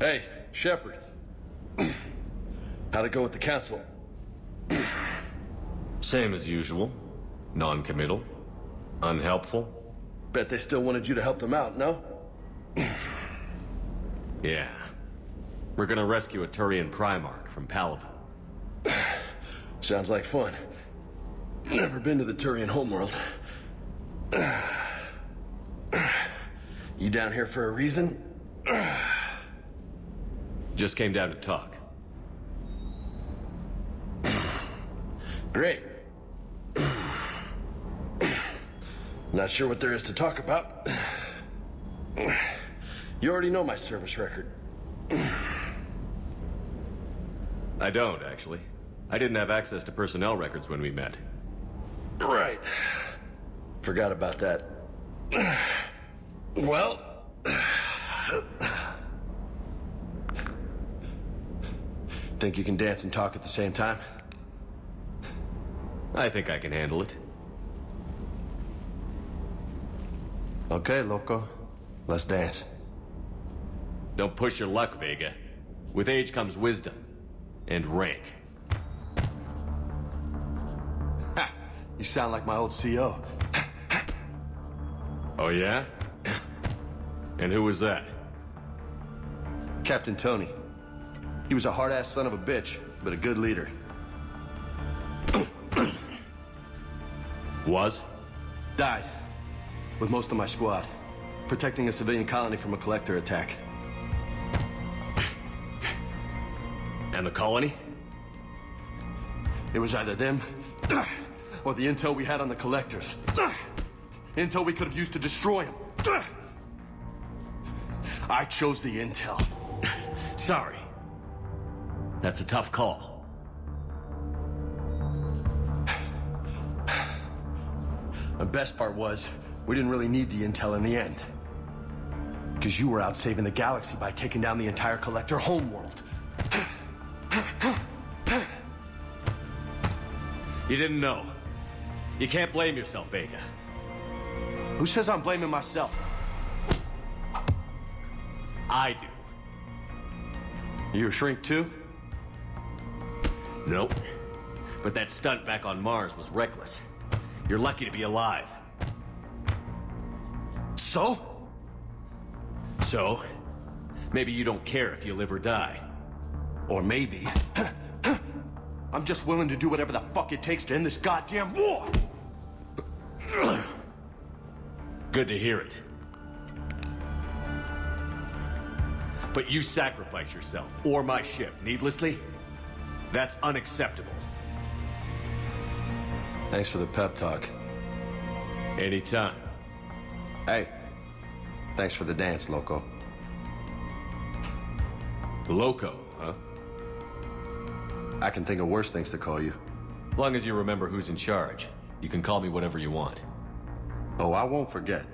Hey, Shepard. How'd it go with the council? Same as usual. Non-committal. Unhelpful. Bet they still wanted you to help them out, no? Yeah. We're gonna rescue a Turian Primarch from Palaven. Sounds like fun. Never been to the Turian homeworld. You down here for a reason? Just came down to talk. Great. Not sure what there is to talk about. You already know my service record. I don't, actually. I didn't have access to personnel records when we met. Right. Forgot about that. Well. Think you can dance and talk at the same time? I think I can handle it. Okay, loco. Let's dance. Don't push your luck, Vega. With age comes wisdom. And rank. Ha! You sound like my old CO. Oh yeah? And who was that? Captain Toni. He was a hard-ass son of a bitch, but a good leader. Was? Died. With most of my squad. Protecting a civilian colony from a collector attack. And the colony? It was either them, or the intel we had on the collectors. Intel we could have used to destroy them. I chose the intel. Sorry. That's a tough call. The best part was, we didn't really need the intel in the end. Because you were out saving the galaxy by taking down the entire collector homeworld. You didn't know. You can't blame yourself, Vega. Who says I'm blaming myself? I do. You a shrink too? Nope. But that stunt back on Mars was reckless. You're lucky to be alive. So? So, maybe you don't care if you live or die. Or maybe... I'm just willing to do whatever the fuck it takes to end this goddamn war! Good to hear it. But you sacrifice yourself, or my ship, needlessly? That's unacceptable. Thanks for the pep talk. Anytime. Hey, thanks for the dance, Loco. Loco, huh? I can think of worse things to call you. As Long as you remember who's in charge, you can call me whatever you want. Oh, I won't forget.